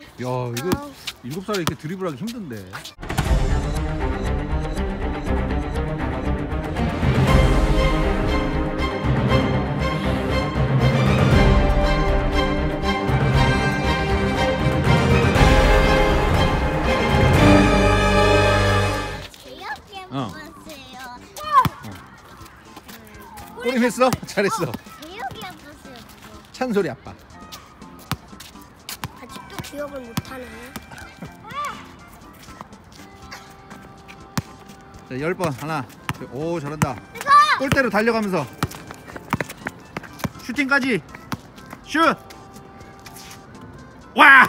야 이거 일곱 살에 이렇게 드리블하기 힘든데. 어. 아빠세요. 꼬림 했어? 잘했어. 재혁이 아빠세요. 찬솔이 아빠. 기억을 못하네. 자, 열번 하나. 오 잘한다. 골대로 달려가면서 슈팅까지. 슛. 와.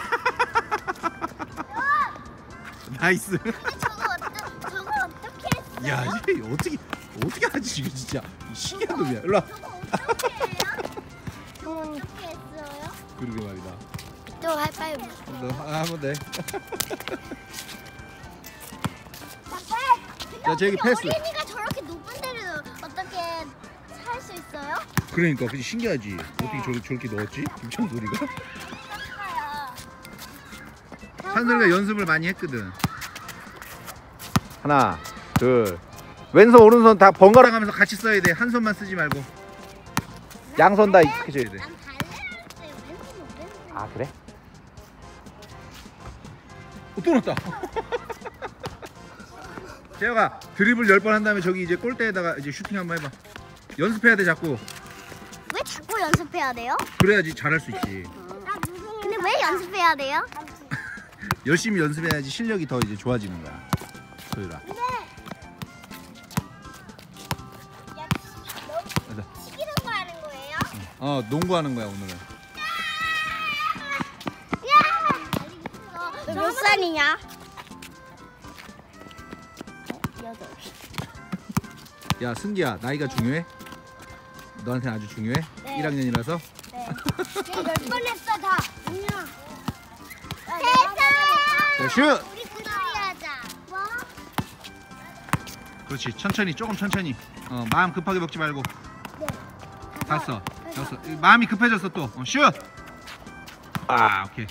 nice. 저거 어떠, 저거 어떻게 했어요? 야 이게 어떻게 어떻게 하지 이거 진짜 신기한 놈이야. 일로 와. 저거 어떻게 해요? 저거 어떻게 했어요? 그러게 말이다. 또 하이파이브. 너하면 돼. 자, 저기 패스. 어린이가 저렇게 높은 데를 어떻게 살 수 있어요? 그러니까 그게 신기하지. 어떻게 저렇게, 저렇게 넣었지? 김창소리가? 착하야. 찬소리가 연습을 많이 했거든. 하나, 둘. 왼손 오른손 다 번갈아 가면서 같이 써야 돼. 한 손만 쓰지 말고. 양손 다 돼. 왼손 못 뺐는데. 아 그래? 어, 또 넣었다. 재혁아 드리블 10번 한 다음에 저기 이제 골대에다가 이제 슈팅 한번 해봐. 연습해야 돼 자꾸. 왜 자꾸 연습해야 돼요? 그래야지 잘할 수 있지. 근데 왜 연습해야 돼요? 열심히 연습해야지 실력이 더 이제 좋아지는 거야. 소율아. 시키는 거 하는 거예요? 어 농구하는 거야 오늘은. 야! 몇 살이냐? 여덟. 야 승기야 나이가 중요해? 너한테 아주 중요해? 네. 1학년이라서? 네. 열번 했어 다. 아니야. 자, 슛! 우리 그놀이 하자. 뭐? 그렇지 천천히 조금 천천히. 어 마음 급하게 먹지 말고. 네. 봤어. 됐어. 마음이 급해졌어 또. 어, 슛. 아 오케이.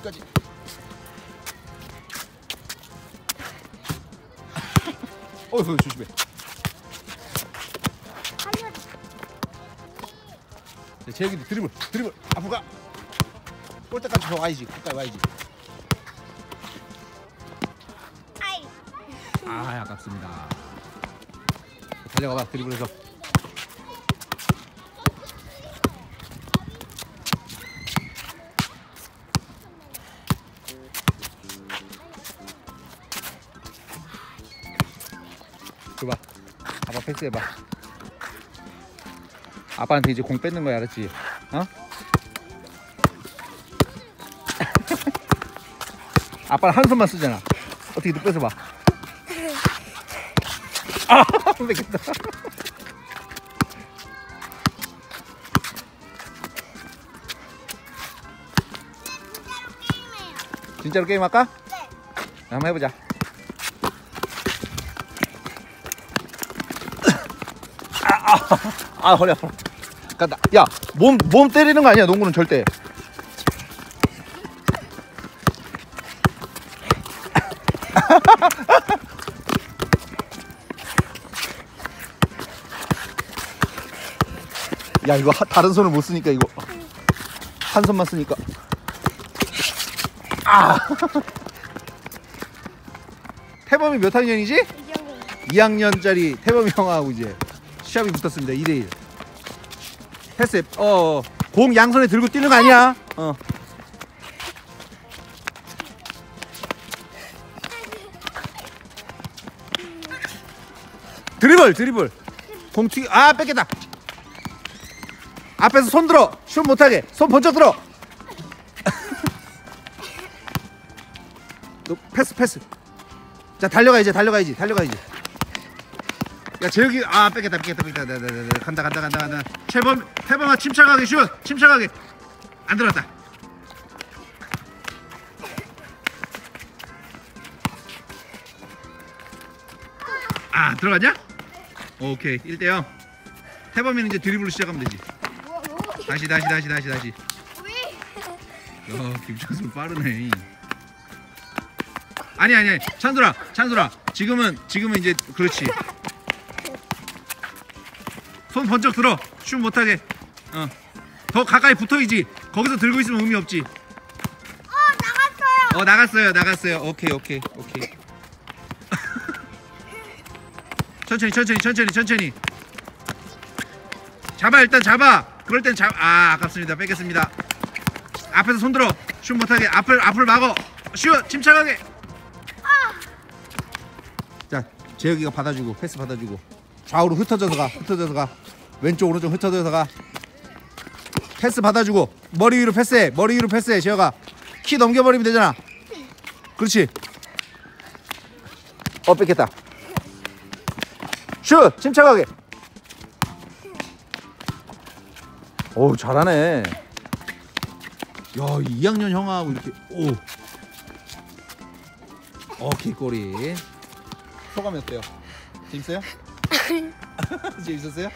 슛까지. 어휴 조심해. 자, 재혁이도 드리블 드리블 앞으로 가. 골대까지 더 와야지. 가까이 와야지. 아 아깝습니다. 달려가봐 드리블해서. 줘봐. 아빠 패스해봐. 아빠한테 이제 공 뺏는 거야 알았지? 어? 아빠는 한 손만 쓰잖아. 어떻게 너 뺏어봐. 아, 뺏겼다. 진짜로 게임 할까? 네. 한번 해보자. 아, 아, 아, 허리 아파. 간다. 야, 몸, 몸 때리는 거 아니야, 농구는 절대. 야, 이거 하- 다른 손을 못 쓰니까 이거. 한 손만 쓰니까. 아. 태범이 몇 학년이지? 2학년짜리 태범이 형하고 이제 시합이 붙었습니다. 2대1. 패스. 어, 어. 공 양손에 들고 뛰는 거 아니야? 어. 드리블, 드리블. 공 튀기. 아, 뺏겠다. 앞에서 손 들어. 슛 못하게. 손 번쩍 들어. 너 패스, 패스. 자, 달려가 이제 달려가야지. 달려가야지. 야 재혁이 아 뺏겠다 뺏겠다 뺏겠다. 네, 네, 네, 네. 간다 간다 간다 간다. 태범 태범아 침착하게 슛 침착하게. 안 들었다. 아 들어갔냐? 오케이 1대 0 태범이는 이제 드리블로 시작하면 되지. 다시 다시 다시 다시 다시. 왜? 야 김찬수 빠르네. 아니 아니 아니. 찬솔아 찬솔아 지금은 지금은 이제 그렇지 손 번쩍 들어. 슛 못하게. 어 더 가까이 붙어야지. 거기서 들고 있으면 의미 없지. 어 나갔어요. 어 나갔어요 나갔어요. 오케이 오케이 오케이. 천천히 천천히 천천히 천천히. 잡아 일단 잡아. 그럴 땐 잡아 아깝습니다. 뺏겠습니다. 앞에서 손 들어. 슛 못하게. 앞을 앞을 막어. 슛! 침착하게. 자 재혁이가 받아주고 패스 받아주고 좌우로 흩어져서 가 흩어져서 가. 왼쪽 오른쪽 흩어져서 가. 패스 받아주고 머리 위로 패스해 머리 위로 패스해 재혁아. 키 넘겨버리면 되잖아. 그렇지. 어 뺏겠다. 슛! 침착하게. 오 잘하네. 야 2학년 형하고 이렇게 오. 오케이 꼬리. 소감이 어때요? 재밌어요? 재밌었어요?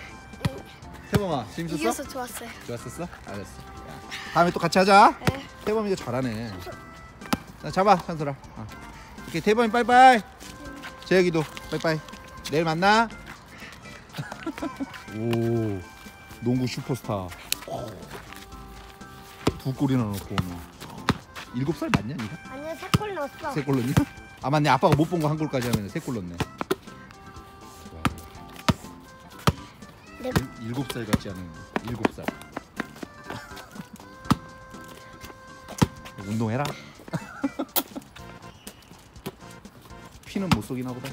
태범아 재밌었어? 이겨서 좋았어요. 좋았었어? 알았어. 야, 다음에 또 같이 하자. 네. 태범이가 잘하네. 자, 잡아, 찬솔아. 어. 오케이, 태범이 빠이빠이. 재혁이도 빠이빠이. 내일 만나. 오, 농구 슈퍼스타. 두 골이나 넣고 오늘. 일곱 살 맞냐, 니가? 아니요 세 골 넣었어. 세 골 넣니? 아 맞네, 아빠가 못 본 거 한 골까지 하면 세 골 넣네. 네. 일- 일곱 살 같지 않은 일곱 살. 운동해라. 피는 못 쏘기나 보다.